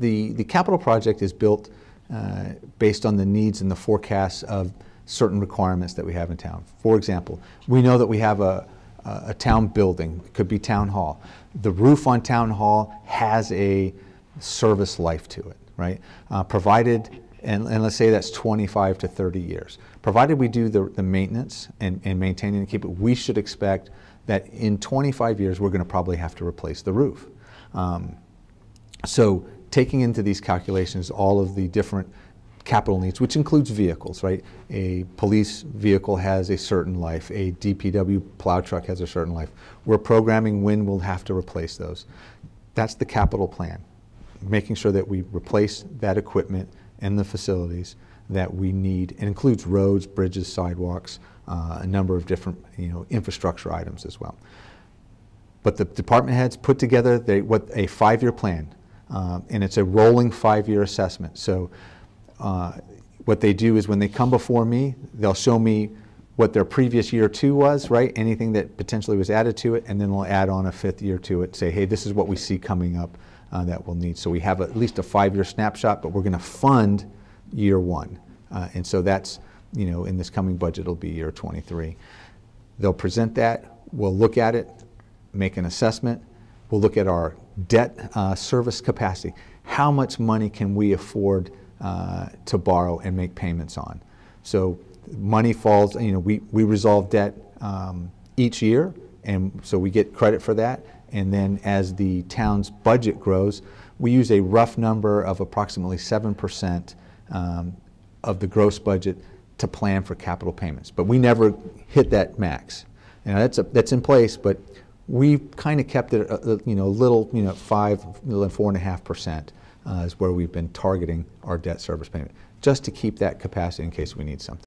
the, the capital project is built uh, based on the needs and the forecasts of certain requirements that we have in town. For example, we know that we have a, a, town building, it could be town hall. The roof on town hall has a service life to it, right? Uh, provided, and, and let's say that's 25 to 30 years. Provided we do the, the maintenance and, and maintaining and keep it, we should expect that in 25 years we're going to probably have to replace the roof. Um, so taking into these calculations all of the different capital needs, which includes vehicles, right? A police vehicle has a certain life, a DPW plow truck has a certain life. We're programming when we'll have to replace those. That's the capital plan, making sure that we replace that equipment and the facilities that we need. It includes roads, bridges, sidewalks, uh, a number of different you know, infrastructure items as well. But the department heads put together they, what a five-year plan, uh, and it's a rolling five-year assessment. So uh, what they do is when they come before me, they'll show me what their previous year two was, right? Anything that potentially was added to it, and then they'll add on a fifth year to it. Say, hey, this is what we see coming up uh, that we'll need. So we have at least a five-year snapshot, but we're going to fund year one, uh, and so that's you know in this coming budget it'll be year 23. They'll present that. We'll look at it, make an assessment. We'll look at our debt uh, service capacity. How much money can we afford? uh, to borrow and make payments on. So money falls, you know, we, we resolve debt um, each year, and so we get credit for that. And then as the town's budget grows, we use a rough number of approximately 7% um, of the gross budget to plan for capital payments. But we never hit that max. You know, that's, a, that's in place, but we kind of kept it, a, you know, a little, you know, five, four and a half percent uh, is where we've been targeting our debt service payment, just to keep that capacity in case we need something.